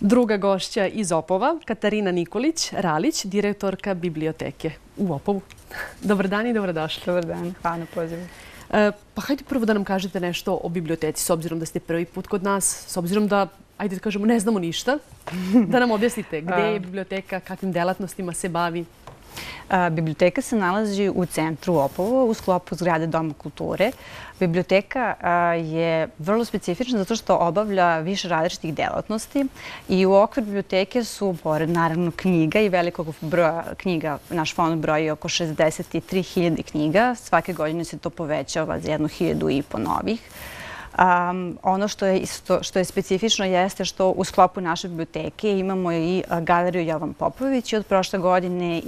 Druga gošća iz Opova, Katarina Nikolić, Ralić, direktorka biblioteke u Opovu. Dobar dan i dobrodošli. Dobar dan, hvala na pozivu. E, pa hajde prvo da nam kažete nešto o biblioteci, s obzirom da ste prvi put kod nas, s obzirom da, ajde da kažemo, ne znamo ništa, da nam objasnite gde je biblioteka, kakvim delatnostima se bavi. Biblioteka se nalazi u centru Opovo u sklopu zgrade Doma kulture. Biblioteka je vrlo specifična zato što obavlja više različitih delatnosti i u okvir biblioteke su, pored naravno knjiga i velikog broja knjiga, naš fond broji oko 63.000 knjiga. Svake godine se to povećava za jednu hiljadu i po novih. Ono što je specifično jeste što u sklopu naše biblioteke imamo i e, galeriju Jovan Popović i od prošle godine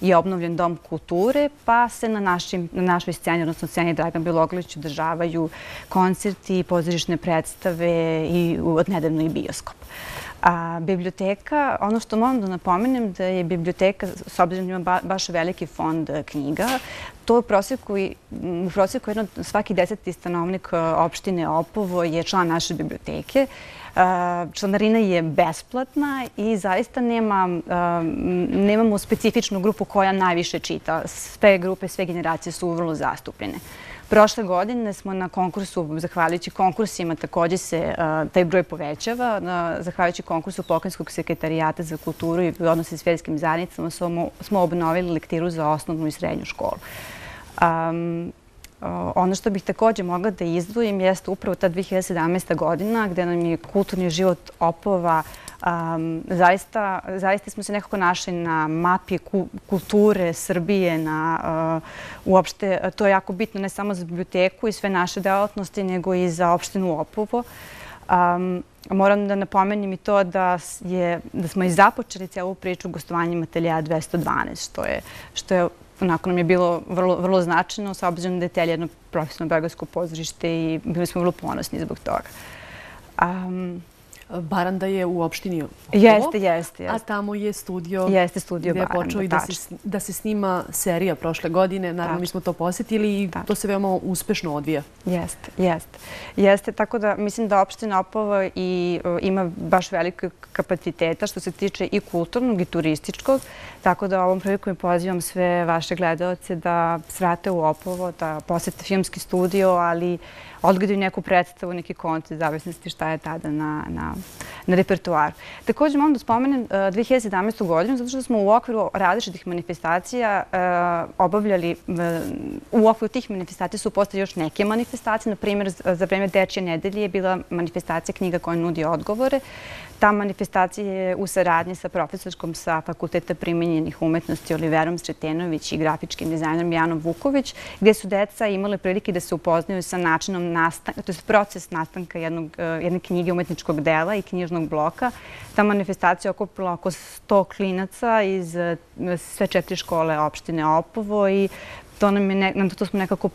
i obnovljen dom kulture, pa se na našoj sceni, odnosno sceni Dragan Biloglić, održavaju koncerti, pozorišne predstave i odnedavno i bioskop. Biblioteka, ono što moram da napomenem da je biblioteka, s obzirom da ima baš veliki fond e, knjiga, to u prosjeku jedno svaki deseti stanovnik e, opštine Opovo je član naše biblioteke. E, članarina je besplatna i zaista nemamo specifičnu grupu koja najviše čita. Sve grupe, sve generacije su vrlo zastupljene. Prošle godine smo na konkursu, zahvaljujući konkursima, također se e, taj broj povećava. E, zahvaljujući konkursu Pokrenjskog sekretarijata za kulturu i odnose s vjerskim zajednicama smo obnovili lektiru za osnovnu i srednju školu. Ono što bih također mogla da izdvojim jeste upravo ta 2017. godina gdje nam je kulturni život opova Zaista zaista smo se nekako našli na mapi kulture Srbije. na uh, Uopšte, to je jako bitno ne samo za biblioteku i sve naše delatnosti, nego i za opštinu Opovo. Moram da napomenim i to da je, da smo i započeli cijelu priču gostovanjem Atelija 212, što je što onako nam je bilo vrlo vrlo značajno, sa obzirom da je Atelija jedno profesionalno belgijsko pozorište i bili smo vrlo ponosni zbog toga. Baranda je u opštini Opovo. Jeste, jeste. A tamo je studio gdje je počeo i da se snima serija prošle godine. Naravno, mi smo to posjetili i to se veoma uspešno odvija. Jeste, jeste. Jeste, tako da mislim da opština Opovo ima baš velike kapaciteta što se tiče i kulturnog i turističkog. Tako da ovom prilikom pozivam sve vaše gledalce da svrate u Opovo, da posjete filmski studio, ali odgledaju neku predstavu, neki koncert, zavisnosti šta je tada na repertuaru. Također moram da spomenem e, 2017. godinu, zato što smo u okviru različitih manifestacija e, obavljali, u okviru tih manifestacija su postali još neke manifestacije. Na primjer, za vreme Dečje nedelje je bila manifestacija knjiga koja nudi odgovore. Ta manifestacija je u saradnji sa profesorskom sa Fakulteta primjenjenih umetnosti Oliverom Sretenović i grafičkim dizajnerom Janom Vuković, gdje su deca imale prilike da se upoznaju sa načinom nastanka, to je proces nastanka e, jedne knjige umetničkog dela i knjižnog bloka. Ta manifestacija je okupila oko 100 klinaca iz e, sve četiri škole opštine Opovo i na to smo nekako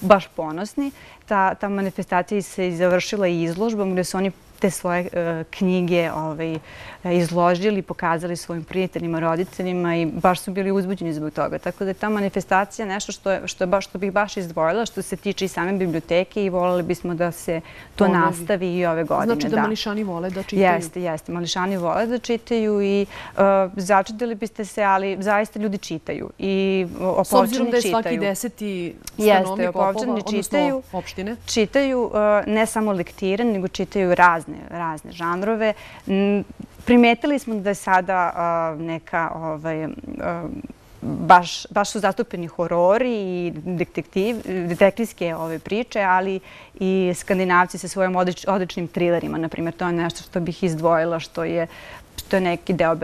baš ponosni. Ta manifestacija se završila i izložbom gdje su oni te svoje e, knjige ovaj, izložili, pokazali svojim prijateljima, roditeljima i baš su bili uzbuđeni zbog toga. Tako da je ta manifestacija nešto što bih baš izdvojila, što se tiče i same biblioteke i voljeli bismo da se to nastavi i ove godine. Znači da mališani vole da čitaju? Jeste, jeste. Mališani vole da čitaju i e, začetili biste se, ali zaista ljudi čitaju. S obzirom da je svaki deseti stanovnik opova, odnosno opštine? Čitaju e, ne samo lektire, nego čitaju razne razne žanrove. Primetili smo da je sada neka ovaj, baš su zastupeni horori i detektivske priče, ali i skandinavci sa svojim odličnim trilerima. Naprimjer, to je nešto što bih izdvojila, što je neki deo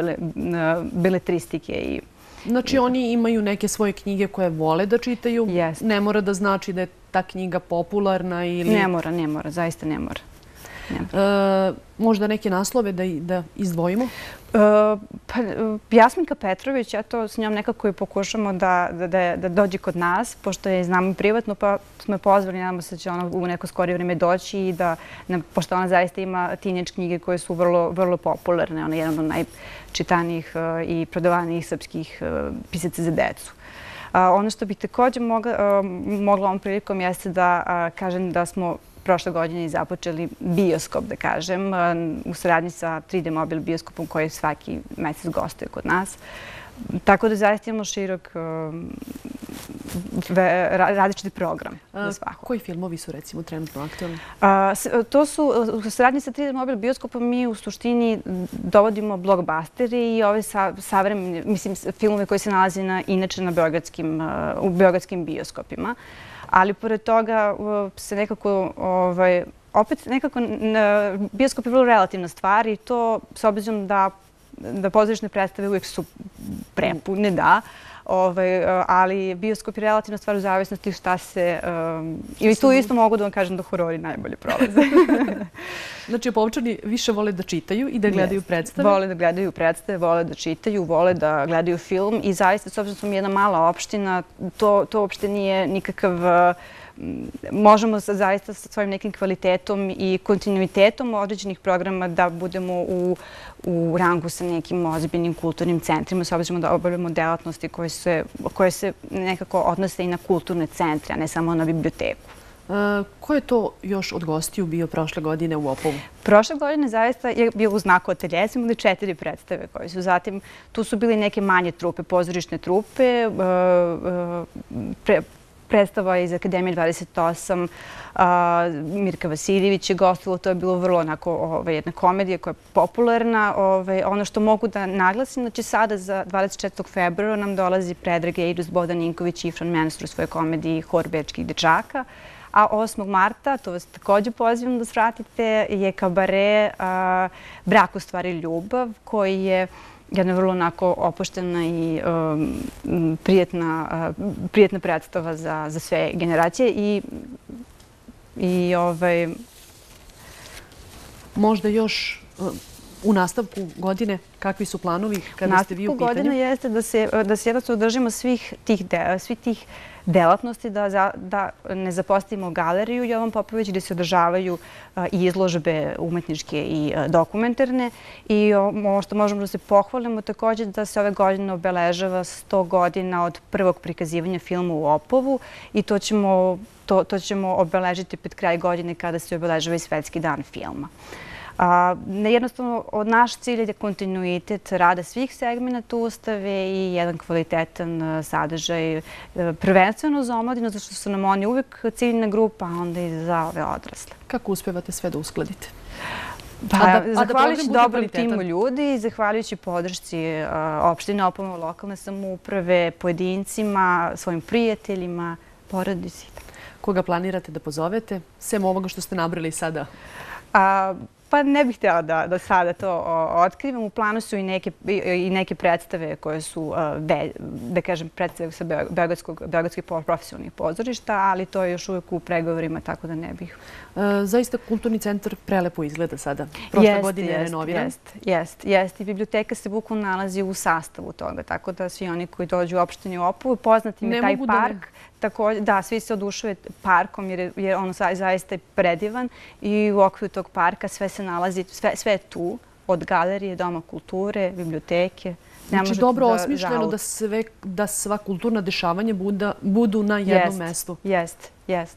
beletristike. Znači, oni imaju neke svoje knjige koje vole da čitaju? Ne mora da znači da je ta knjiga popularna ili... Ne mora, ne mora, zaista ne mora. E, možda neke naslove da izdvojimo? E, pa, Jasminka Petrović, ja to s njom nekako i pokušamo da dođe kod nas, pošto je znamo privatno, pa smo je pozvali, nadamo se da će ona u neko skorije vreme doći i da, pošto ona zaista ima tinječ knjige koje su vrlo popularne, ona je jedna od najčitanijih e, i prodovanijih srpskih e, pisaca za decu. Ono što bih također mogla e, ovom prilikom jeste da kažem da smo prošle godine i započeli bioskop, da kažem, u sradnji sa 3D Mobile bioskopom koji svaki mesec gostuje kod nas. Tako da zaista imamo širok različiti program za svaku. Koji filmovi su recimo trenutno aktualni? To su, u sradnji sa 3D Mobile bioskopom mi u suštini dovodimo blockbusteri i ove savremene, mislim, filmove koji se nalazi inače na u beogradskim bioskopima. Ali pored toga se nekako ovaj, opet nekako bioskop je vrlo relativna stvar i to s obzirom da da pozorišne predstave uvijek su prepune, da. Ovaj, ali bioskop je relativna stvar u zavisnosti šta se... I tu isto mogu da vam kažem da horori najbolje prolaze. Znači, povčani više vole da čitaju i da gledaju predstave? Vole da gledaju predstave, vole da čitaju, vole da gledaju film i zaista, s obzirom smo jedna mala opština, to uopšte nije nikakav možemo zaista sa svojim nekim kvalitetom i kontinuitetom određenih programa da budemo u rangu sa nekim ozbiljnim kulturnim centrima, s obzirom da obavljamo delatnosti koje se nekako odnose i na kulturne centre, a ne samo na biblioteku. E, ko je to još od gostiju bio prošle godine u Opovu? Prošle godine zaista je bio u znaku atelje. Smo imali četiri predstave koje su zatim, tu su bili neke manje trupe, pozorišne trupe, e, e, predstava iz Akademije 28, Mirka Vasiljević je gostila, to je bilo vrlo onako ovaj, jedna komedija koja je popularna. Ovaj, ono što mogu da naglasim, znači sada za 24. februara nam dolazi Predrag Eidus, Bodan Ninković i Ifran Menstru u svojoj komediji Hor Bečkih dečaka. A 8. marta, to vas također pozivam da svratite, je kabare Brak u stvari ljubav, koji je jedna vrlo onako opuštena i um, prijetna, uh, prijetna predstava za, za sve generacije i, i ovaj... Možda još uh, u nastavku godine kakvi su planovi kada ste vi u pitanju? Nastavku godine jeste da se, da se jednostavno držimo svih tih, de, svih tih delatnosti, da, da ne zapostavimo galeriju Jovan Popović gdje se održavaju i izložbe umetničke i dokumentarne. I ovo ono što možemo da se pohvalimo također da se ove godine obeležava 100 godina od prvog prikazivanja filma u Opovu i to ćemo, to, to ćemo obeležiti pred kraj godine kada se obeležava i Svetski dan filma. Jednostavno, naš cilj je kontinuitet rada svih segmenta Ustave i jedan kvalitetan sadržaj e, prvenstveno za omladinu, zato što su nam oni uvijek ciljna grupa, a onda i za ove odrasle. Kako uspevate sve da uskladite? Pa, zahvaljujući dobrom timu ljudi, zahvaljujući podršci opštine, opome lokalne samouprave, pojedincima, svojim prijateljima, porodici. Koga planirate da pozovete, sem ovoga što ste nabrali sada? Pa ne bih htjela da, da sada to otkrivam. U planu su i neke, i neke predstave koje su, da kažem, predstave sa Beogradskih profesionalnih pozorišta, ali to je još uvijek u pregovorima, tako da ne bih. E, zaista kulturni centar prelepo izgleda sada. Prošle godine je renoviran. Jest, jest, jest. I biblioteka se bukvalno nalazi u sastavu toga, tako da svi oni koji dođu u opštini u Opovu, poznati mi taj park. Također, da, svi se odušuje parkom jer je ono zaista predivan i u okviru tog parka sve se nalazi, sve je tu, od galerije, doma kulture, biblioteke. Znači, dobro osmišljeno da sve, da sva kulturna dešavanja budu na jednom mestu. Jest, jest.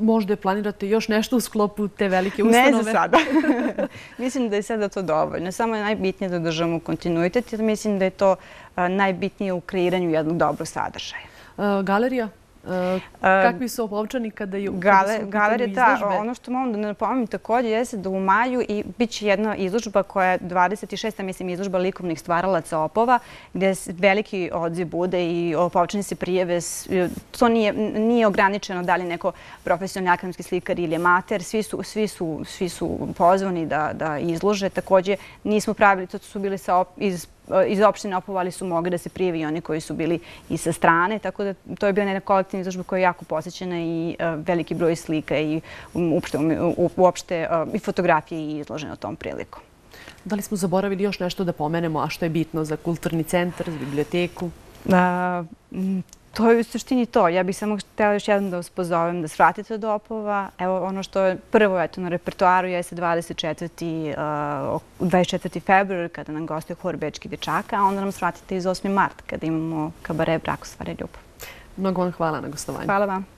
Možda planirate još nešto u sklopu te velike ustanove? Ne za sada. Mislim da je sada to dovoljno. Samo je najbitnije da držamo kontinuitet jer mislim da je to najbitnije u kreiranju jednog dobrog sadržaja. Galerija? Kakvi su opovčani kada je Galerija, da. Ono što mogu da napomenim također jeste da u maju i bit će jedna izložba koja je 26. mislim izložba likovnih stvaralaca opova gdje veliki odziv bude i opovčani se prijeve. To nije ograničeno da li neko profesionalni akademski slikar ili amater. Svi su pozvani da izlože. Također nismo pravili, to su bili iz iz opštine opovali su mogli da se prijevi i oni koji su bili i sa strane, tako da to je bila jedna kolektivna izložba koja je jako posjećena i e, veliki broj slika i uopšte e, i fotografije i izložene o tom priliku. Da li smo zaboravili još nešto da pomenemo, a što je bitno za kulturni centar, za biblioteku? To je u suštini to. Ja bih samo htjela još jednom da vas pozovem da svratite do Opova. Evo ono što je prvo eto, na repertoaru jeste 24. 24. februar kada nam gostuje hor Bečki dečaka, a onda nam svratite iz 8. mart kada imamo kabare Braku stvari ljubav. Mnogo vam hvala na gostovanju. Hvala vam.